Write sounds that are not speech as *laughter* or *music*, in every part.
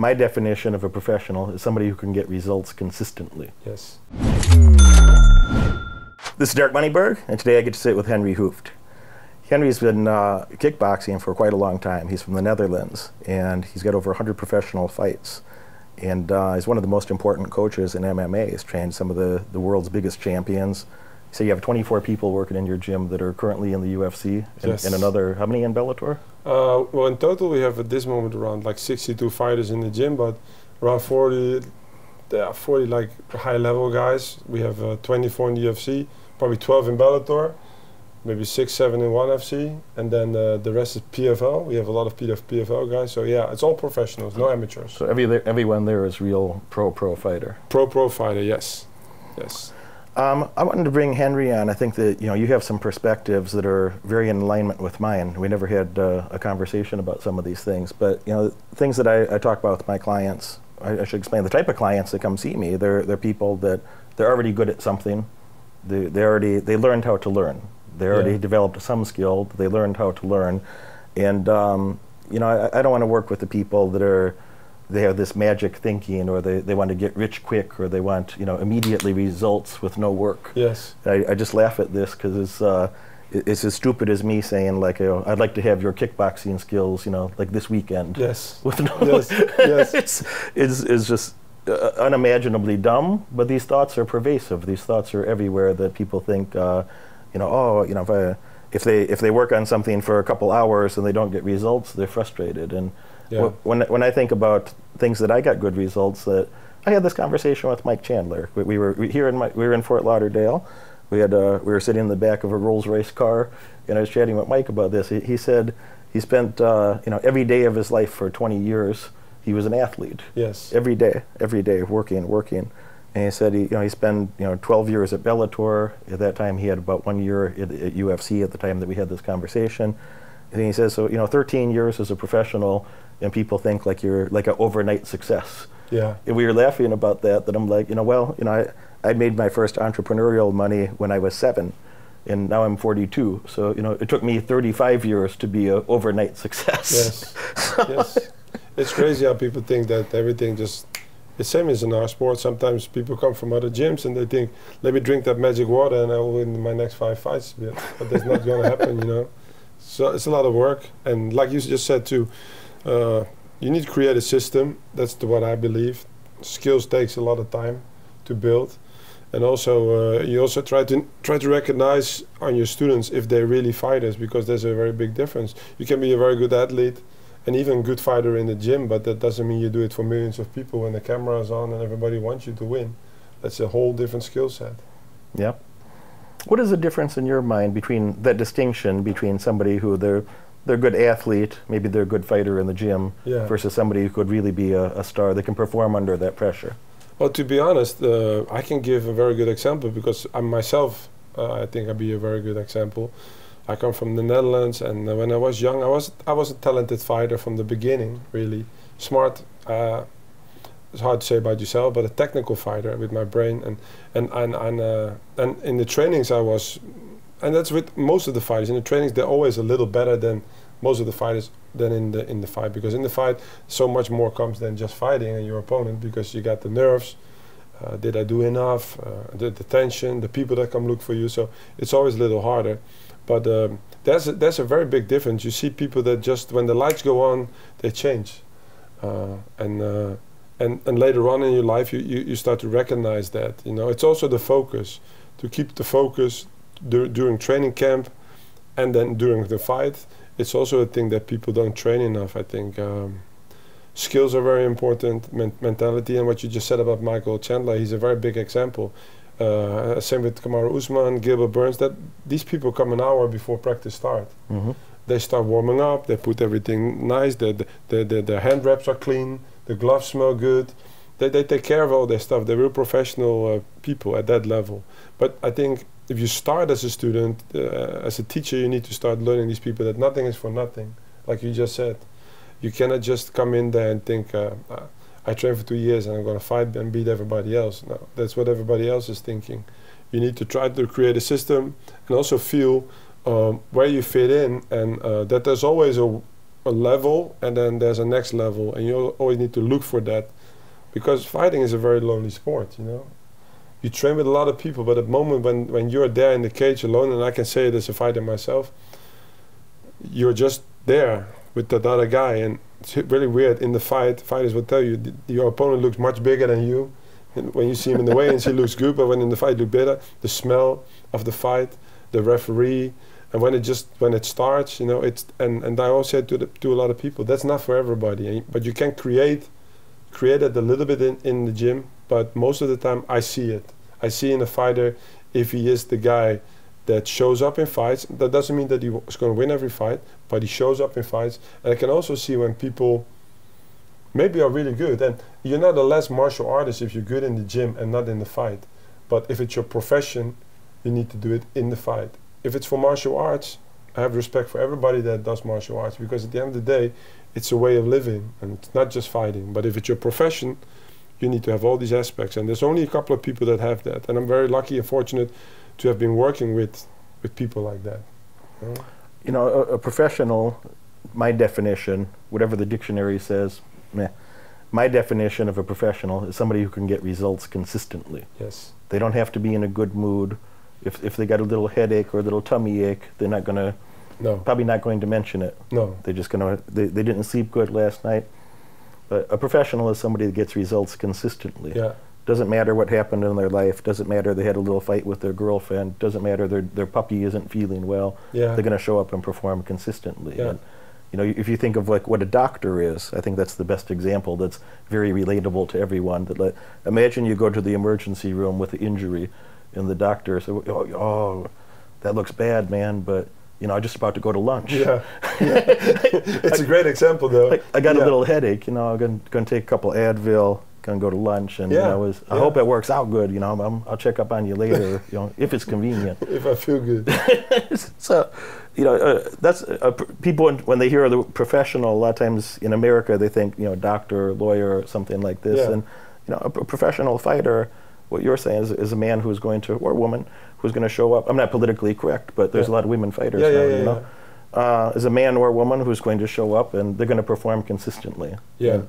my definition of a professional is somebody who can get results consistently. Yes. This is Derek Moneyberg, and today I get to sit with Henri Hooft. Henri's been uh, kickboxing for quite a long time. He's from the Netherlands, and he's got over 100 professional fights. And uh, he's one of the most important coaches in MMA. He's trained some of the, the world's biggest champions. So you have 24 people working in your gym that are currently in the UFC, and, Yes. and another, how many in Bellator? Uh, well, in total, we have at this moment around like 62 fighters in the gym, but around 40, yeah, 40 like high level guys. We have uh, 24 in the UFC, probably 12 in Bellator, maybe six, seven in one FC, and then uh, the rest is PFL. We have a lot of PF, PFL guys. So yeah, it's all professionals, no amateurs. So every, everyone there is real pro pro fighter. Pro pro fighter, yes, yes. Um, I wanted to bring Henri on. I think that you know you have some perspectives that are very in alignment with mine. We never had uh, a conversation about some of these things, but you know things that I, I talk about with my clients. I, I should explain the type of clients that come see me. They're they're people that they're already good at something. They they already they learned how to learn. They already Yeah. developed some skill. They learned how to learn, and um, you know I, I don't want to work with the people that are they have this magic thinking or they, they want to get rich quick or they want you know immediately results with no work Yes. i, I just laugh at this because it's uh, it's as stupid as me saying like know, i'd like to have your kickboxing skills you know like this weekend Yes. *laughs* with no Yes, yes. *laughs* it's, it's, it's just uh, unimaginably dumb but these thoughts are pervasive these thoughts are everywhere that people think uh, you know oh you know if I, if they if they work on something for a couple hours and they don't get results they're frustrated and Yeah. When, when I think about things that I got good results, that I had this conversation with Mike Chandler. We, we were we, here in my, we were in Fort Lauderdale. We had uh, we were sitting in the back of a Rolls Royce car, and I was chatting with Mike about this. He, he said he spent uh, you know every day of his life for 20 years. He was an athlete Yes. every day, every day working, working. And he said he, you know, he spent you know 12 years at Bellator. At that time, he had about one year at, at UFC. At the time that we had this conversation, and he says, so you know, 13 years as a professional, and people think like you're like an overnight success. Yeah. And we were laughing about that. That I'm like, you know, well, you know, I I made my first entrepreneurial money when I was seven. And now I'm 42, so you know it took me 35 years to be an overnight success. Yes. *laughs* yes. It's crazy how people think that everything just the same as in our sport. Sometimes people come from other gyms and they think, let me drink that magic water and I will win my next five fights. But, but that's not going to happen, you know. So it's a lot of work. And like you just said too, uh, you need to create a system. That's the, what I believe. Skills takes a lot of time to build. And also, uh, you also try to try to recognize on your students if they're really fighters, because there's a very big difference. You can be a very good athlete, and even good fighter in the gym, but that doesn't mean you do it for millions of people when the camera is on and everybody wants you to win. That's a whole different skill set. Yeah. What is the difference in your mind between that distinction between somebody who they're they're a good athlete, maybe they're a good fighter in the gym, Yeah. versus somebody who could really be a, a star that can perform under that pressure? Well, to be honest, uh, I can give a very good example because I myself, uh, I think I'd be a very good example. I come from the Netherlands, and uh, when I was young, I was I was a talented fighter from the beginning. Really smart. It's hard to say about yourself, but a technical fighter with my brain, and and and and, uh, and in the trainings I was, and that's with most of the fighters. In the trainings, they're always a little better than most of the fighters than in the in the fight because in the fight so much more comes than just fighting and your opponent because you got the nerves uh, did I do enough uh, the, the tension the people that come look for you. So it's always a little harder. But um, there's a, there's a very big difference. You see people that just when the lights go on they change. Uh, and uh, and and later on in your life you, you, you start to recognize that you know it's also the focus to keep the focus dur- during training camp and then during the fight it's also a thing that people don't train enough. I think um, skills are very important, men- mentality, and what you just said about Michael Chandler, he's a very big example. Uh, same with Kamaru Usman, Gilbert Burns. That these people come an hour before practice start. Mm-hmm. They start warming up. They put everything nice. The, the, the, the hand wraps are clean. The gloves smell good. They, they take care of all their stuff. They're real professional uh, people at that level. But I think if you start as a student, uh, as a teacher, you need to start learning these people that nothing is for nothing, like you just said. You cannot just come in there and think, uh, I train for two years and I'm going to fight and beat everybody else. No, that's what everybody else is thinking. You need to try to create a system and also feel um, where you fit in and uh, that there's always a, a level and then there's a next level and you always need to look for that because fighting is a very lonely sport you know? You train with a lot of people but at the moment when when you're there in the cage alone and i can say it as a fighter myself you're just there with that other guy and it's really weird in the fight fighters will tell you your opponent looks much bigger than you. And when you see him in the *laughs* weigh-ins he looks good but when in the fight look better. The smell of the fight the referee and when it just when it starts you know it's and and i also said to the, to a lot of people that's not for everybody and, but you can create create it a little bit in, in the gym but most of the time i see it. I see in a fighter if he is the guy that shows up in fights. That doesn't mean that he is going to win every fight but he shows up in fights. And i can also see when people maybe are really good and you're not a less martial artist if you're good in the gym and not in the fight. But if it's your profession you need to do it in the fight if it's for martial arts, I have respect for everybody that does martial arts because at the end of the day, it's a way of living and it's not just fighting. But if it's your profession, you need to have all these aspects. And there's only a couple of people that have that. And I'm very lucky and fortunate to have been working with, with people like that. You know, you know a, a, professional, my definition, whatever the dictionary says, meh, my definition of a professional is somebody who can get results consistently. Yes. They don't have to be in a good mood if if they got a little headache or a little tummy ache, they're not gonna no probably not going to mention it. No, they're just gonna they, they didn't sleep good last night. But a professional is somebody that gets results consistently. Yeah. Doesn't matter what happened in their life. Doesn't matter they had a little fight with their girlfriend. Doesn't matter their their puppy isn't feeling well. Yeah. They're gonna show up and perform consistently. Yeah. And, you know, if you think of like what a doctor is, I think that's the best example. That's very relatable to everyone. That like, imagine you go to the emergency room with an injury and the doctor said, oh, oh, that looks bad, man, but you know, I'm just about to go to lunch. Yeah, yeah. *laughs* it's I, a great example, though. I, I got yeah. a little headache, you know. I'm going to take a couple Advil, going to go to lunch, and yeah. you know, was, I yeah. hope it works out good. You know, i will check up on you later, you know, if it's convenient. *laughs* if I feel good. *laughs* so, you know, uh, that's uh, people when they hear the professional. A lot of times in America, they think you know, doctor, lawyer, something like this, and you know, a, a professional fighter what you're saying is, is a man who's going to, or a woman, who's going to show up. I'm not politically correct, but there's yeah. a lot of women fighters yeah, now, yeah, you know. Uh, is a man or a woman who's going to show up and they're going to perform consistently. Yeah. And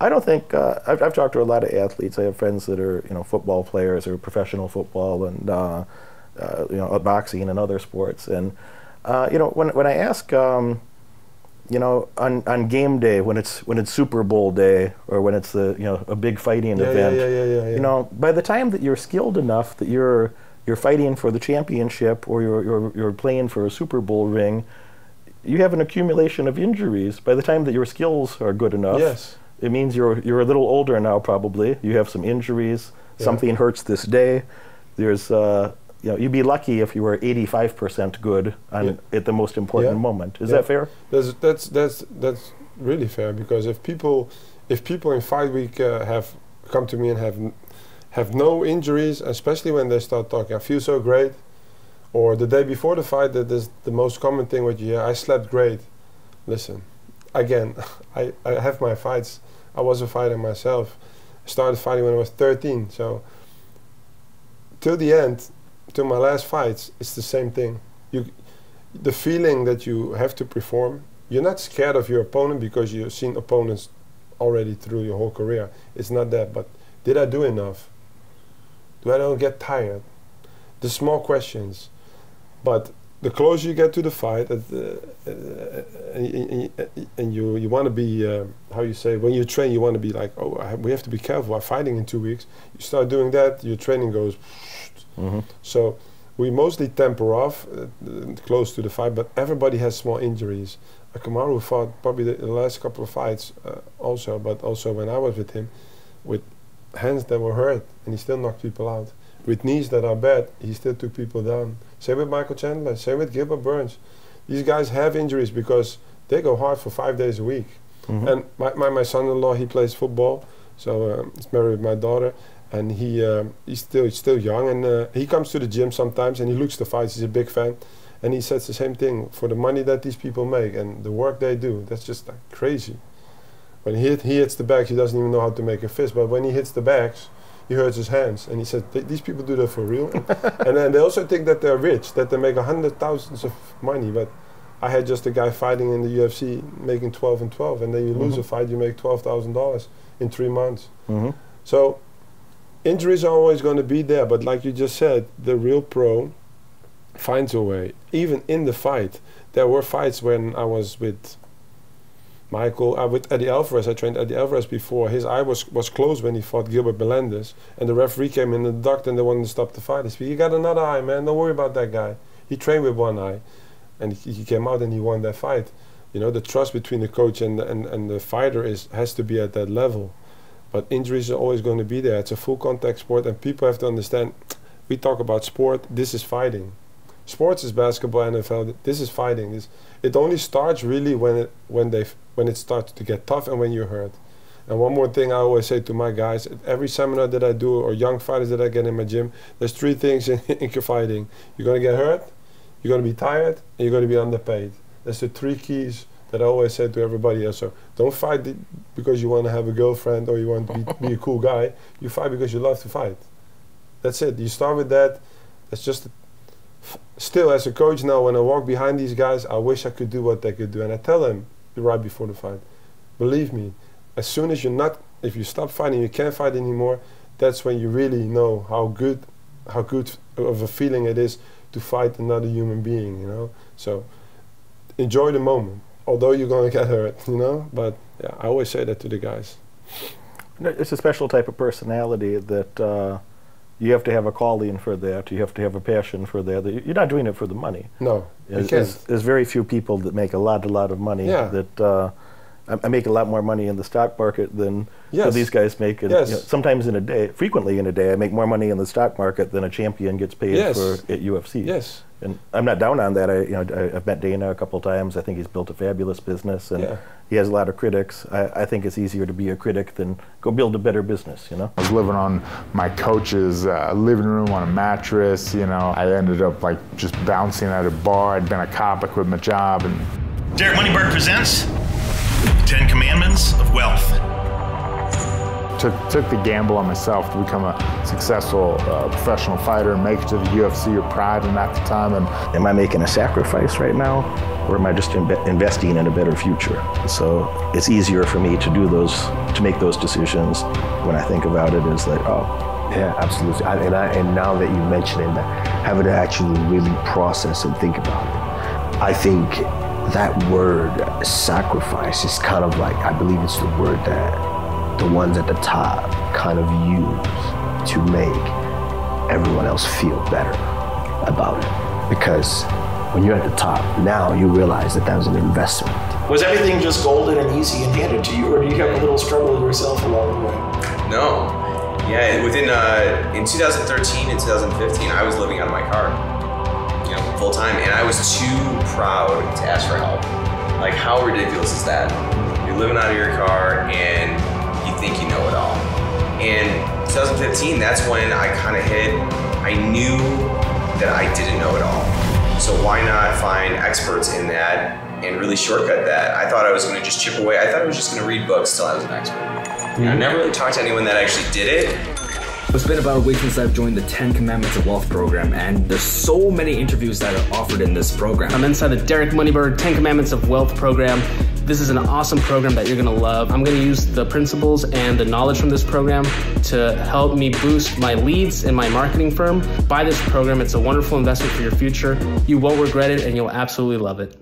I don't think uh, I've, I've, talked to a lot of athletes. I have friends that are you know football players or professional football and uh, uh you know boxing and other sports. And uh, you know when when I ask um, you know, on, on game day when it's when it's Super Bowl day or when it's the you know a big fighting yeah, event, yeah, yeah, yeah, you know, by the time that you're skilled enough that you're you're fighting for the championship or you're you're, you're playing for a Super Bowl ring, you have an accumulation of injuries. By the time that your skills are good enough, yes. it means you're you're a little older now. Probably you have some injuries. Yeah. Something hurts this day. There's uh, you know, you'd be lucky if you were 85% good on, yeah. at the most important yeah. moment. Is yeah. that fair? That's, that's, that's, that's really fair because if people, if people in fight week uh, have come to me and have, have no injuries, especially when they start talking, I feel so great, or the day before the fight, that is the most common thing what you hear, I slept great. Listen, again, *laughs* I, I have my fights. I was a fighter myself. I started fighting when I was 13, so till the end, to my last fights, it's the same thing. You, the feeling that you have to perform. You're not scared of your opponent because you've seen opponents already through your whole career. It's not that, but did I do enough? Do I don't get tired? The small questions, but the closer you get to the fight, uh, uh, and, and, you you want to be uh, how you say when you train, you want to be like, oh, have, we have to be careful. I'm fighting in two weeks. You start doing that, your training goes Mm-hmm. So we mostly temper off uh, close to the fight, but everybody has small injuries. Uh, Kamaru fought probably the, the, last couple of fights uh, also, but also when I was with him, with hands that were hurt, and he still knocked people out. With knees that are bad, he still took people down. Same with Michael Chandler, same with Gilbert Burns. These guys have injuries because they go hard for five days a week. Mm-hmm. And my, my, my son-in-law, he plays football, so um, he's married with my daughter, and he um, he's still he's still young, and uh, he comes to the gym sometimes, and he looks the fights. He's a big fan, and he says the same thing for the money that these people make and the work they do. That's just like crazy. When he hit, he hits the bags, he doesn't even know how to make a fist. But when he hits the bags, he hurts his hands, and he said these people do that for real. *laughs* and then they also think that they're rich, that they make a hundred thousands of money, but. I had just a guy fighting in the UFC making 12 and 12, and then you lose Mhm. a fight, you make $12,000 in three months. hmm So injuries are always going to be there, but like you just said, the real pro finds a way. Even in the fight, there were fights when I was with Michael, uh, with Eddie Alvarez. I trained Eddie Alvarez before. His eye was, was closed when he fought Gilbert Melendez, and the referee came in and ducked, and they wanted to stop the fight. He said, "You got another eye, man. Don't worry about that guy. He trained with one eye." and he, he came out and he won that fight. You know, the trust between the coach and the, and, and the fighter is has to be at that level. But injuries are always going to be there. It's a full contact sport, and people have to understand. We talk about sport. This is fighting. Sports is basketball, NFL. This is fighting. This it only starts really when it when they when it starts to get tough and when you're hurt. And one more thing I always say to my guys: at every seminar that I do or young fighters that I get in my gym, there's three things in, *laughs* in fighting. You're gonna get hurt, you're going to be tired, and you're going to be underpaid. That's the three keys that I always say to everybody else. So don't fight because you want to have a girlfriend or you want to be, be a cool guy. You fight because you love to fight. That's it. You start with that. That's just. Still, as a coach now, when I walk behind these guys, I wish I could do what they could do, and I tell them right before the fight. Believe me, as soon as you're not, if you stop fighting, you can't fight anymore. That's when you really know how good, how good of a feeling it is to fight another human being, you know. So enjoy the moment, although you're gonna get hurt, you know. But yeah, I always say that to the guys. It's a special type of personality that uh, you have to have a calling for that. You have to have a passion for that. You're not doing it for the money. No, you There's, there's, there's very few people that make a lot, a lot of money. Yeah. That uh, I, I make a lot more money in the stock market than Yes. these guys make. In, Yes. you know, sometimes in a day, frequently in a day, I make more money in the stock market than a champion gets paid Yes. for at UFC. Yes. And I'm not down on that. I, you know, I, I've met Dana a couple times. I think he's built a fabulous business, and Yeah. he has a lot of critics. I, I think it's easier to be a critic than go build a better business. You know. I was living on my coach's uh, living room on a mattress. You know, I ended up like just bouncing at a bar. I'd been a cop. I quit my job, and Derek Moneyberg presents Ten Commandments of Wealth. took took the gamble on myself to become a successful uh, professional fighter and make it to the UFC or Pride. And at the time, and Am I making a sacrifice right now, or am I just imbe- investing in a better future? So it's easier for me to do those, to make those decisions when I think about it. Is like, oh, Yeah, absolutely. I, and I, and now that you mention it, having to actually really process and think about it, I think that word sacrifice is kind of like I believe it's the word that the ones at the top kind of use to make everyone else feel better about it. Because when you're at the top, now you realize that that was an investment. Was everything just golden and easy and handed to you, or do you have a little struggle yourself along the way? No. Yeah, within uh, in 2013 and 2015, I was living out of my car, you know, full time, and I was too proud to ask for help. Like, how ridiculous is that? You're living out of your car and you think you know it all. And 2015, that's when I kind of hit. I knew that I didn't know it all. So why not find experts in that and really shortcut that? I thought I was going to just chip away. I thought I was just going to read books till I was an expert. Know, I mm-hmm. never really talked to anyone that actually did it. It's been about a week since I've joined the 10 Commandments of Wealth program, and there's so many interviews that are offered in this program. I'm inside the Derek Moneyberg 10 Commandments of Wealth program. This is an awesome program that you're gonna love. I'm gonna use the principles and the knowledge from this program to help me boost my leads in my marketing firm. Buy this program, it's a wonderful investment for your future. You won't regret it and you'll absolutely love it.